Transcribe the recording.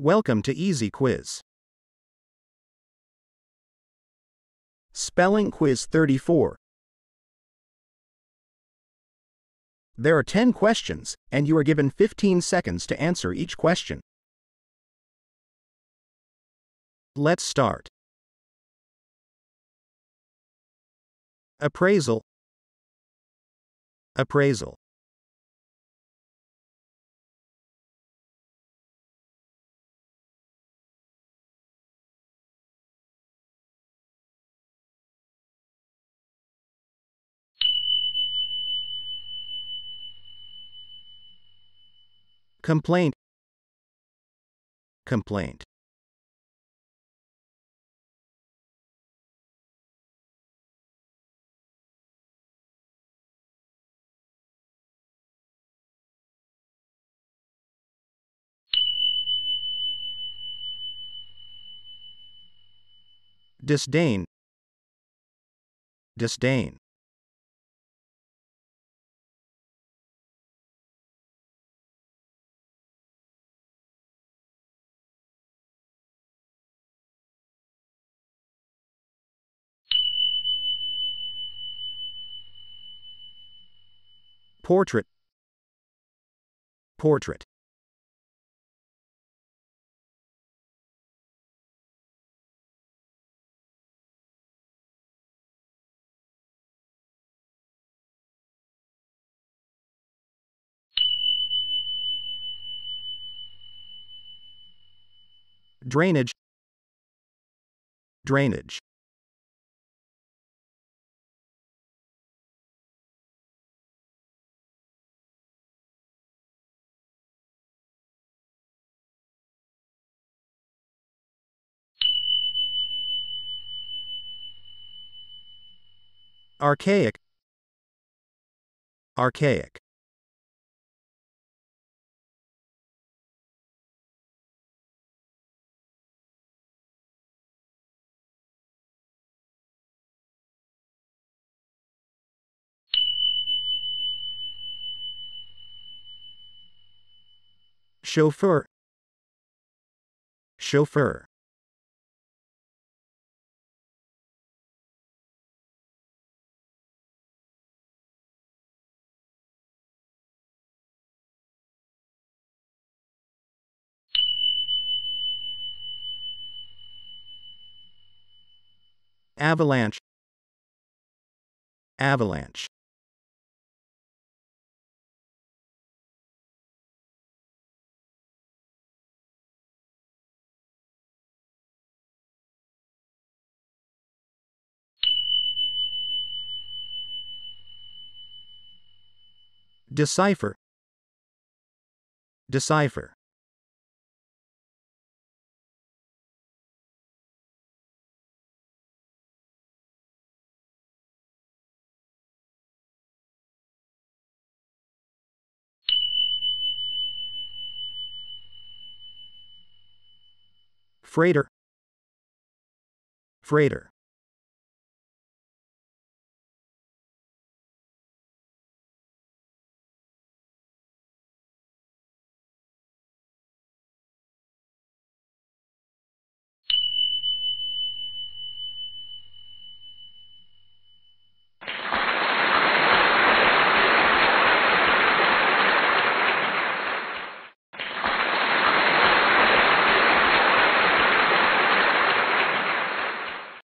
Welcome to Easy Quiz. Spelling Quiz 34. There are 10 questions, and you are given 15 seconds to answer each question. Let's start. Appraisal. Appraisal. Complaint. Complaint. Disdain. Disdain. Portrait. Portrait. Drainage. Drainage. Archaic. Archaic. Chauffeur. Chauffeur. Avalanche. Avalanche. Decipher. Decipher. Freighter. Freighter.